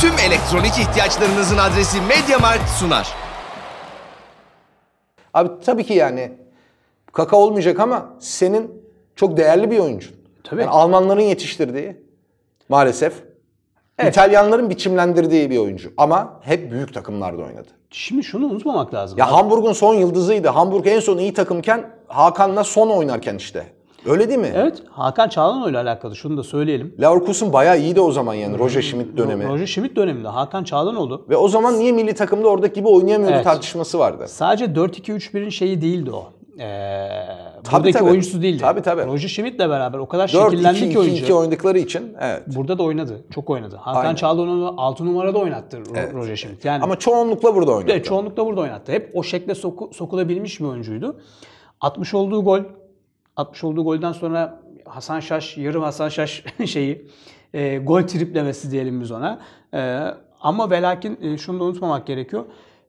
tüm elektronik ihtiyaçlarınızın adresi MediaMarkt sunar. Abi tabii ki yani kaka olmayacak ama senin çok değerli bir oyuncun. Tabii. Yani Almanların yetiştirdiği maalesef. İtalyanların biçimlendirdiği bir oyuncu. Ama hep büyük takımlarda oynadı. Şimdi şunu unutmamak lazım. Ya Hamburg'un son yıldızıydı. Hamburg en son iyi takımken Hakan'la son oynarken işte. Öyle değil mi? Evet, Hakan Çağlanoğlu ile alakalı şunu da söyleyelim. Leverkusen bayağı iyiydi o zaman yani Roger Schmidt dönemi. Roger Schmidt döneminde Hakan Çağlanoğlu Ve o zaman niye milli takımda oradaki gibi oynayamıyordu Evet. tartışması vardı. sadece 4-2-3-1'in şeyi değildi o. Ee, Tabii, buradaki tabii. oyuncusu değildi. Tabii, tabii. Roger Schmidt'le beraber o kadar şekillendi ki oyuncu. 4-2-2-2 oynadıkları için evet. Burada da oynadı. Çok oynadı. Hakan Aynen. Çağlanoğlu 6 numarada oynattı Ro- Roger Schmidt. Yani Ama çoğunlukla burada oynadı. Evet, çoğunlukla burada oynattı. Hep o şekle soku- sokulabilmiş bir oyuncuydu. 60 olduğu gol, 60 olduğu golden sonra Hasan Şaş, yarım Hasan Şaş şeyi, e, gol triplemesi diyelim biz ona. E, ama ve lakin e, şunu da unutmamak gerekiyor.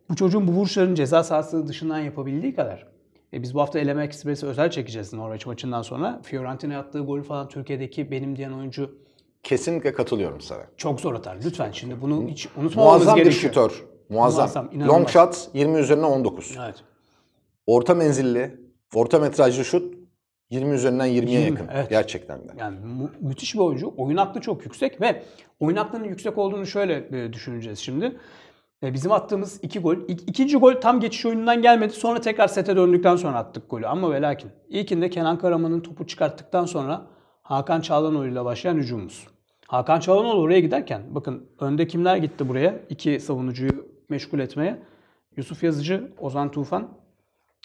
Bu çocuğun bu vuruşların ceza sahası dışından yapabildiği kadar. E, biz bu hafta Eleme Ekspresi özel çekeceğiz Norveç maçından sonra. Fiorentina attığı golü falan Türkiye'deki benim diyen oyuncu Kesinlikle katılıyorum sana. çok zor atar. Lütfen şimdi bunu hiç unutmamamız Muazzam bir gerekiyor. şutör. Muazzam. Muazzam, inanılmaz. Long shot 20 üzerine 19. Evet. Orta menzilli, orta metrajlı şut 20 üzerinden 20'ye 20, yakın. evet. Gerçekten de. Yani mü- müthiş bir oyuncu. Oyun aklı çok yüksek ve oyun aklının yüksek olduğunu şöyle e, düşüneceğiz şimdi. E, bizim attığımız iki gol. İk- ikinci gol tam geçiş oyunundan gelmedi. Sonra tekrar sete döndükten sonra attık golü. Ama ve lakin ilkinde Kenan Karaman'ın topu çıkarttıktan sonra Hakan Çağlanoğlu ile başlayan hücumumuz. Hakan Çağlanoğlu oraya giderken bakın önde kimler gitti buraya? İki savunucuyu meşgul etmeye. Yusuf Yazıcı, Ozan Tufan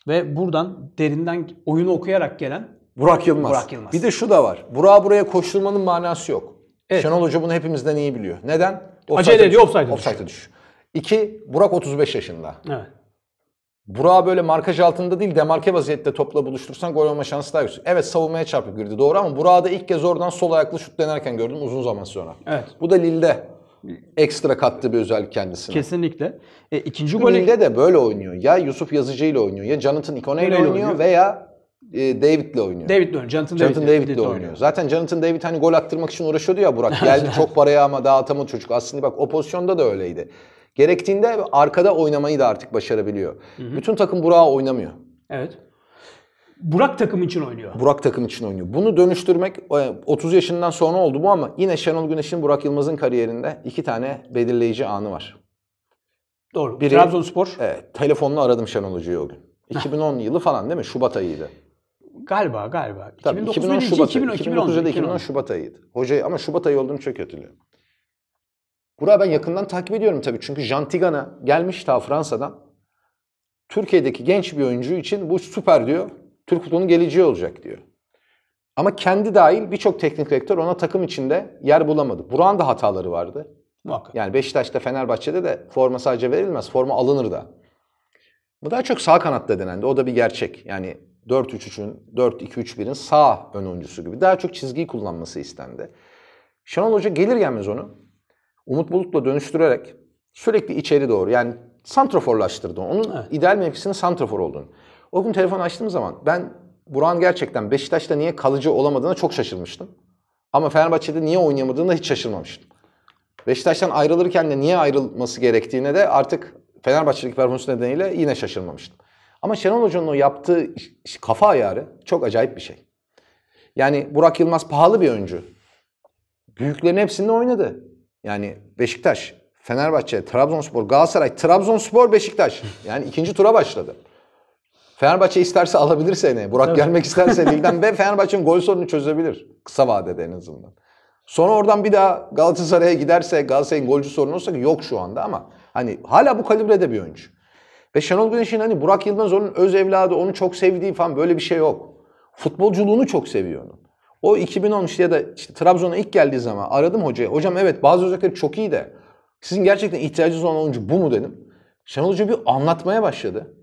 ve buradan derinden oyunu okuyarak gelen Burak Yılmaz. Burak Yılmaz. Bir de şu da var. Burak'ı buraya koşturmanın manası yok. Evet. Şenol Hoca bunu hepimizden iyi biliyor. Neden? Acele ediyor, offside'a düşüyor. Offside'a düş. İki, Burak 35 yaşında. Evet. Burak'ı böyle markaj altında değil demarke vaziyette topla buluştursan gol olma şansı daha yüksek. Evet savunmaya çarpıp girdi doğru ama Burak'ı da ilk kez oradan sol ayaklı şut denerken gördüm uzun zaman sonra. Evet. Bu da Lille'de ekstra kattığı bir özellik kendisine. Kesinlikle. E, ikinci Bu golü Lille'de de böyle oynuyor. Ya Yusuf Yazıcı ile oynuyor ya Jonathan Ikone ile oynuyor, oynuyor. veya e, David ile oynuyor. David Dön, Jonathan, Jonathan David, David ile oynuyor. Zaten Jonathan David hani gol attırmak için uğraşıyordu ya Burak. Geldi çok paraya ama dağıtamadı çocuk. Aslında bak o pozisyonda da öyleydi. Gerektiğinde arkada oynamayı da artık başarabiliyor. Bütün takım Burak'a oynamıyor. Evet. Burak takım için oynuyor. Burak takım için oynuyor. Bunu dönüştürmek e, 30 yaşından sonra oldu bu ama yine Şenol Güneş'in Burak Yılmaz'ın kariyerinde iki tane belirleyici anı var. Doğru. Biri- Trabzonspor Evet, telefonla aradım Şenol Hoca'yı o gün. 2010 yılı falan değil mi? Şubat ayıydı. galiba galiba. Tabii 2009 2010 muydu? Şubat 2010, ayı. 2010, 2009'da da 2010. 2010 Şubat ayıydı. Hocayı ama Şubat ayı olduğunu çok hatırlıyorum. Burak'ı ben yakından takip ediyorum tabii. Çünkü Jean Tigana gelmiş ta Fransa'dan. Türkiye'deki genç bir oyuncu için bu süper diyor. Türk futbolunun geleceği olacak diyor. Ama kendi dahil birçok teknik direktör ona takım içinde yer bulamadı. Burak'ın da hataları vardı. Muhakkak. Yani Beşiktaş'ta, Fenerbahçe'de de forma sadece verilmez. Forma alınır da. Bu daha çok sağ kanatta denendi. O da bir gerçek. Yani 4-3-3'ün, 4-2-3-1'in sağ ön oyuncusu gibi. Daha çok çizgiyi kullanması istendi. Şenol Hoca gelir gelmez onu Umut Bulut'la dönüştürerek sürekli içeri doğru yani santraforlaştırdı. onu. Onun Evet. ideal mevkisinin santrafor olduğunu. O gün telefon açtığım zaman ben Burak'ın gerçekten Beşiktaş'ta niye kalıcı olamadığına çok şaşırmıştım. Ama Fenerbahçe'de niye oynayamadığına hiç şaşırmamıştım. Beşiktaş'tan ayrılırken de niye ayrılması gerektiğine de artık Fenerbahçe'deki performansı nedeniyle yine şaşırmamıştım. Ama Şenol Hoca'nın o yaptığı kafa ayarı çok acayip bir şey. Yani Burak Yılmaz pahalı bir oyuncu. Büyüklerin hepsinde oynadı. Yani Beşiktaş, Fenerbahçe, Trabzonspor, Galatasaray, Trabzonspor, Beşiktaş. Yani ikinci tura başladı. Fenerbahçe isterse alabilir seni. Burak gelmek isterse ligden ve Fenerbahçe'nin gol sorunu çözebilir. Kısa vadede en azından. Sonra oradan bir daha Galatasaray'a giderse Galatasaray'ın golcü sorunu olsa yok şu anda ama hani hala bu kalibrede bir oyuncu. Ve Şenol Güneş'in hani Burak Yılmaz onun öz evladı, onu çok sevdiği falan böyle bir şey yok. Futbolculuğunu çok seviyor onun. O 2010 işte ya da işte Trabzon'a ilk geldiği zaman aradım hocayı. Hocam evet bazı özellikleri çok iyi de sizin gerçekten ihtiyacınız olan oyuncu bu mu dedim. Şenol Hoca bir anlatmaya başladı.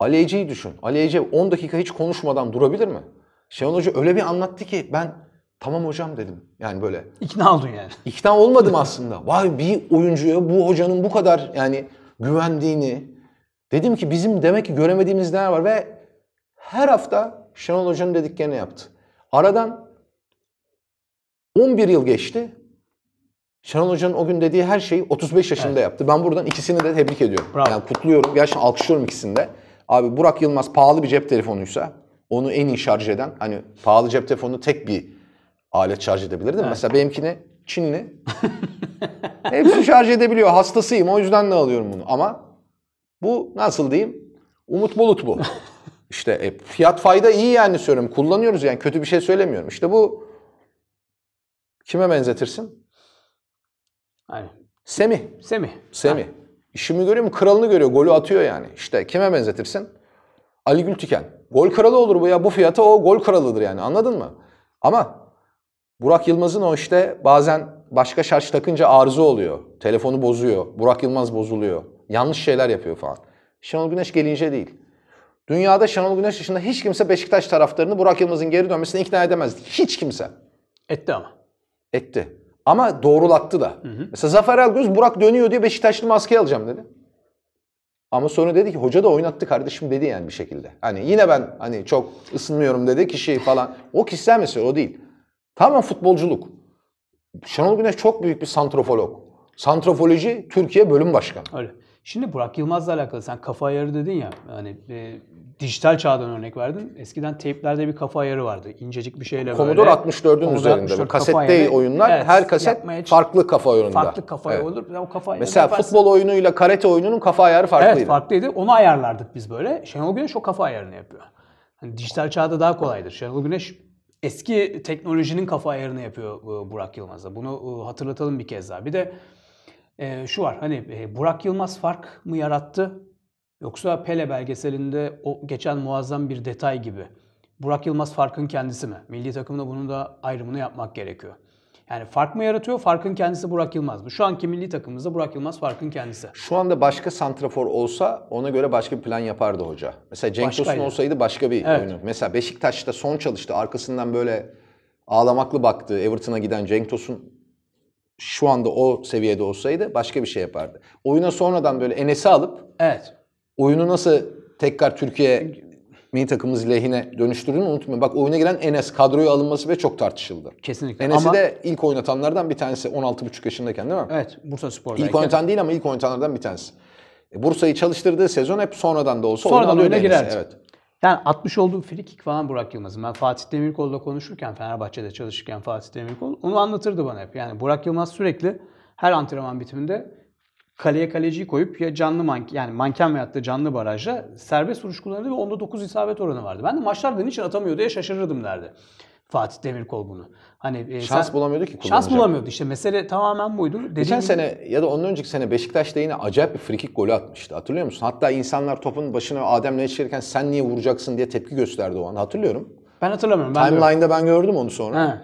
Ali Ece'yi düşün. Ali Ece 10 dakika hiç konuşmadan durabilir mi? Şenol Hoca öyle bir anlattı ki ben tamam hocam dedim. Yani böyle İkna oldun yani. İkna olmadım aslında. Vay bir oyuncuya bu hocanın bu kadar yani güvendiğini. Dedim ki bizim demek ki göremediğimiz neler var ve her hafta Şenol Hoca'nın dediklerini yaptı. Aradan 11 yıl geçti. Şenol Hoca'nın o gün dediği her şeyi 35 yaşında yaptı. Ben buradan ikisini de tebrik ediyorum. Bravo. Yani kutluyorum. Gerçekten alkışlıyorum ikisini de. Abi Burak Yılmaz pahalı bir cep telefonuysa onu en iyi şarj eden hani pahalı cep telefonu tek bir alet şarj edebilir değil mi? Mesela benimkini Çinli. Hepsi şarj edebiliyor. Hastasıyım. O yüzden de alıyorum bunu. Ama bu nasıl diyeyim? Umut bulut bu. İşte e, fiyat fayda iyi yani söylüyorum. Kullanıyoruz yani kötü bir şey söylemiyorum. İşte bu kime benzetirsin? Aynen. Semih. Semih. Semih. İşimi görüyor mu? Kralını görüyor. Golü atıyor yani. İşte kime benzetirsin? Ali Gültiken. Gol kralı olur bu ya. Bu fiyata o gol kralıdır yani. Anladın mı? Ama Burak Yılmaz'ın o işte bazen başka şarj takınca arıza oluyor. Telefonu bozuyor. Burak Yılmaz bozuluyor. Yanlış şeyler yapıyor falan. Şenol Güneş gelince değil. Dünyada Şenol Güneş dışında hiç kimse Beşiktaş taraftarını Burak Yılmaz'ın geri dönmesine ikna edemezdi. Hiç kimse. Etti ama. Etti. Ama doğrulattı da. Mesela Zafer Algöz Burak dönüyor diye Beşiktaşlı maske alacağım dedi. Ama sonra dedi ki hoca da oynattı kardeşim dedi yani bir şekilde. Hani yine ben hani çok ısınmıyorum dedi kişi falan. O kişisel mesele o değil. Tamamen futbolculuk. Şenol Güneş çok büyük bir santrofolog. Santrofoloji Türkiye bölüm başkanı. Öyle. Şimdi Burak Yılmaz'la alakalı sen kafa ayarı dedin ya hani e, dijital çağdan örnek verdin. Eskiden teyplerde bir kafa ayarı vardı. İncecik bir şeyle Commodore böyle. 64'ün Commodore üzerinde. 64 bu kafa Kasette ayarı. oyunlar Evet, her kaset farklı kafa oyununda. Farklı kafa ayarı Evet. olur. O kafa Mesela yaparsın. futbol oyunuyla karate oyununun kafa ayarı farklıydı. Evet farklıydı. Onu ayarlardık biz böyle. Şenol Güneş o kafa ayarını yapıyor. Hani dijital çağda daha kolaydır. Şenol Güneş eski teknolojinin kafa ayarını yapıyor e, Burak Yılmaz'a. Bunu e, hatırlatalım bir kez daha. Bir de e, şu var hani e, Burak Yılmaz fark mı yarattı? Yoksa Pele belgeselinde o geçen muazzam bir detay gibi. Burak Yılmaz farkın kendisi mi? Milli takımda bunun da ayrımını yapmak gerekiyor. Yani fark mı yaratıyor? Farkın kendisi Burak Yılmaz mı? Şu anki milli takımımızda Burak Yılmaz farkın kendisi. Şu anda başka santrafor olsa ona göre başka bir plan yapardı hoca. Mesela Cenk Tosun olsaydı başka bir Evet. oyunu. Mesela Beşiktaş'ta son çalıştı. Arkasından böyle ağlamaklı baktı. Everton'a giden Cenk Tosun şu anda o seviyede olsaydı başka bir şey yapardı. Oyuna sonradan böyle Enes'i alıp Evet. oyunu nasıl tekrar Türkiye milli takımımız lehine dönüştürdüğünü unutmayın. Bak oyuna giren Enes kadroya alınması ve çok tartışıldı. Kesinlikle. Enes'i Ama- de ilk oynatanlardan bir tanesi 16,5 yaşındayken değil mi? Evet, Bursa Spor'dayken. İlk oynatan değil ama ilk oynatanlardan bir tanesi. E, Bursa'yı çalıştırdığı sezon hep sonradan da olsa Sonradan oyuna girerdi. Evet. Yani 60 olduğu free kick falan Burak Yılmaz'ın. Ben Fatih Demirkol'la konuşurken, Fenerbahçe'de çalışırken Fatih Demirkol onu anlatırdı bana hep. Yani Burak Yılmaz sürekli her antrenman bitiminde kaleye kaleciyi koyup ya canlı manken, yani manken veyahut da canlı barajla serbest vuruş kullanırdı ve onda 9 isabet oranı vardı. Ben de maçlarda niçin atamıyor diye şaşırırdım derdi. Fatih Demirkol bunu. Hani e, Şans sen- bulamıyordu ki Şans bulamıyordu işte. Mesele tamamen buydu. Dediğim Geçen sene ya da ondan önceki sene Beşiktaş'ta yine acayip bir frikik golü atmıştı. Hatırlıyor musun? Hatta insanlar topun başına Adem'le geçirirken sen niye vuracaksın diye tepki gösterdi o an. Hatırlıyorum. ben hatırlamıyorum. Ben Timeline'da ben gördüm onu sonra. He.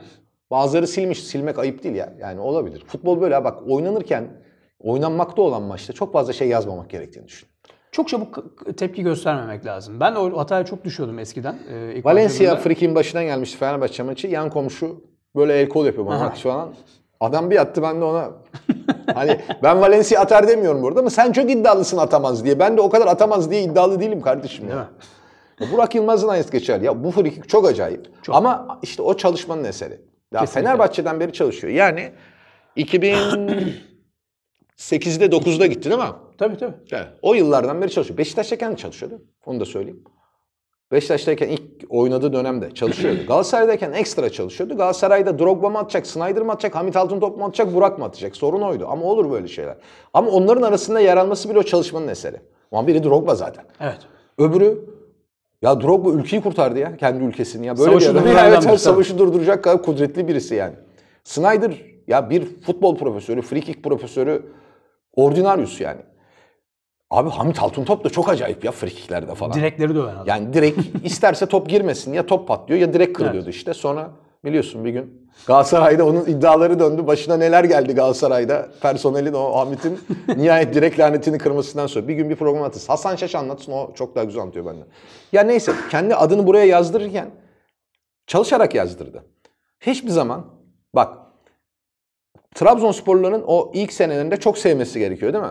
Bazıları silmiş. Silmek ayıp değil ya. Yani olabilir. Futbol böyle bak oynanırken oynanmakta olan maçta çok fazla şey yazmamak gerektiğini düşün. Çok çabuk tepki göstermemek lazım. Ben o hataya çok düşüyordum eskiden. İlk Valencia frikin başına gelmişti Fenerbahçe maçı. Yan komşu böyle el kol yapıyor bana falan. Adam bir attı ben de ona hani ben Valencia atar demiyorum burada ama sen çok iddialısın atamaz diye. Ben de o kadar atamaz diye iddialı değilim kardeşim. Değil Ya. mi? Burak Yılmaz'ın aynısı geçer. Ya bu frikik çok acayip. Ama işte o çalışmanın eseri. Ya Kesinlikle. Fenerbahçe'den beri çalışıyor. Yani 2008'de 9'da gitti değil mi? Tabii tabii. Evet. O yıllardan beri çalışıyor. Beşiktaş'tayken de çalışıyordu. Onu da söyleyeyim. Beşiktaş'tayken ilk oynadığı dönemde çalışıyordu. Galatasaray'dayken ekstra çalışıyordu. Galatasaray'da Drogba mı atacak, Snyder mı atacak, Hamit Altıntop mu atacak, Burak mı atacak? Sorun oydu. Ama olur böyle şeyler. Ama onların arasında yer alması bile o çalışmanın eseri. Ama biri Drogba zaten. Evet. Öbürü ya Drogba ülkeyi kurtardı ya kendi ülkesini ya böyle Savaşı bir adam. Ya, evet, tabii. savaşı durduracak kadar kudretli birisi yani. Snyder ya bir futbol profesörü, free kick profesörü, ordinaryus yani. Abi Hamit Altıntop da çok acayip ya free kicklerde falan. Direkleri döven adam. Yani direkt isterse top girmesin ya top patlıyor ya direkt kırılıyordu işte. Sonra biliyorsun bir gün Galatasaray'da onun iddiaları döndü. Başına neler geldi Galatasaray'da. Personelin o Hamit'in nihayet direkt lanetini kırmasından sonra. Bir gün bir program atırsın. Hasan Şaş anlatsın o çok daha güzel anlatıyor benden. Ya neyse kendi adını buraya yazdırırken çalışarak yazdırdı. Hiçbir zaman bak Trabzonsporluların o ilk senelerinde çok sevmesi gerekiyor değil mi?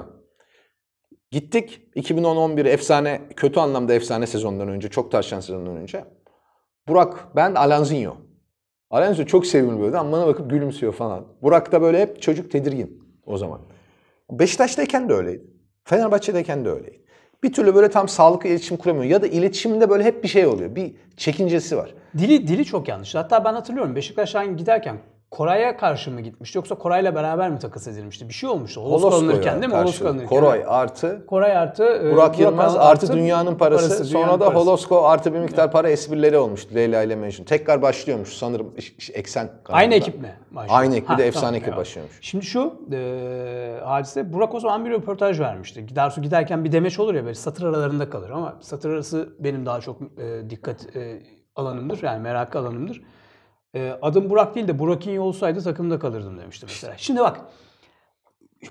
Gittik 2010-11 efsane, kötü anlamda efsane sezondan önce, çok taşan sezondan önce. Burak, ben Alanzinho. Alenzo çok sevimli böyle ama bana bakıp gülümsüyor falan. Burak da böyle hep çocuk tedirgin o zaman. Beşiktaş'tayken de öyleydi. Fenerbahçe'deyken de öyleydi. Bir türlü böyle tam sağlıklı iletişim kuramıyor. Ya da iletişimde böyle hep bir şey oluyor. Bir çekincesi var. Dili dili çok yanlış. Hatta ben hatırlıyorum Beşiktaş'tan giderken Koray'a karşı mı gitmişti yoksa Koray'la beraber mi takas edilmişti? Bir şey olmuştu. Holosko alınırken değil mi? Holosko alınırken. Koray artı Koray artı e, Burak Yılmaz Alan artı dünyanın parası. Sonra dünyanın da parası. Holosko artı bir miktar para esprileri olmuştu Leyla ile Mecnun. Tekrar başlıyormuş sanırım eksen kanalında. Aynı ekip mi? başlıyor? Aynı ekip bir Ha, de efsane tamam, ekip başlıyormuş. Şimdi şu e, hadise Burak o zaman bir röportaj vermişti. Darsu giderken bir demeç olur ya böyle satır aralarında kalır ama satır arası benim daha çok e, dikkat e, alanımdır yani merak alanımdır. E, adım Burak değil de Burakinho olsaydı takımda kalırdım demişti mesela. Şimdi bak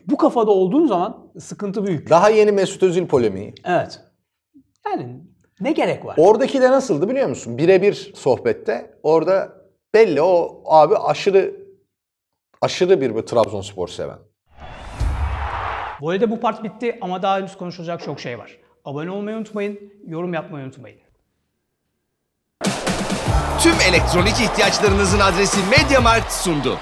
bu kafada olduğun zaman sıkıntı büyük. Daha yeni Mesut Özil polemiği. Evet. Yani ne gerek var? Oradaki de nasıldı biliyor musun? Birebir sohbette orada belli o abi aşırı aşırı bir, bir Trabzonspor seven. Bu arada bu part bitti ama daha henüz konuşulacak çok şey var. Abone olmayı unutmayın, yorum yapmayı unutmayın. Tüm elektronik ihtiyaçlarınızın adresi MediaMarkt sundu.